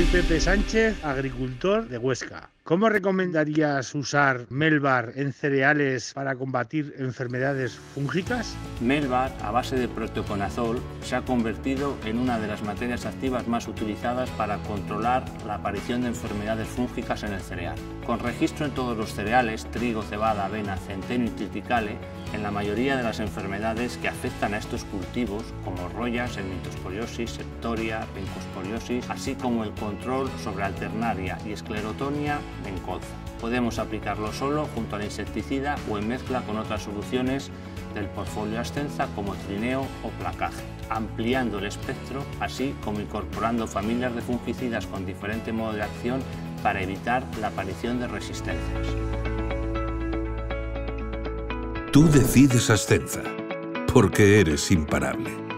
Soy Pepe Sánchez, agricultor de Huesca. ¿Cómo recomendarías usar Melbar en cereales para combatir enfermedades fúngicas? Melbar, a base de protoconazol, se ha convertido en una de las materias activas más utilizadas para controlar la aparición de enfermedades fúngicas en el cereal. Con registro en todos los cereales, trigo, cebada, avena, centeno y triticale, en la mayoría de las enfermedades que afectan a estos cultivos, como rollas, ermitosporiosis, septoria, pencosporiosis, así como el control sobre alternaria y esclerotonia en colza. Podemos aplicarlo solo junto al insecticida o en mezcla con otras soluciones del portfolio Ascenza como trineo o placaje, ampliando el espectro, así como incorporando familias de fungicidas con diferente modo de acción para evitar la aparición de resistencias. Tú decides Ascenza, porque eres imparable.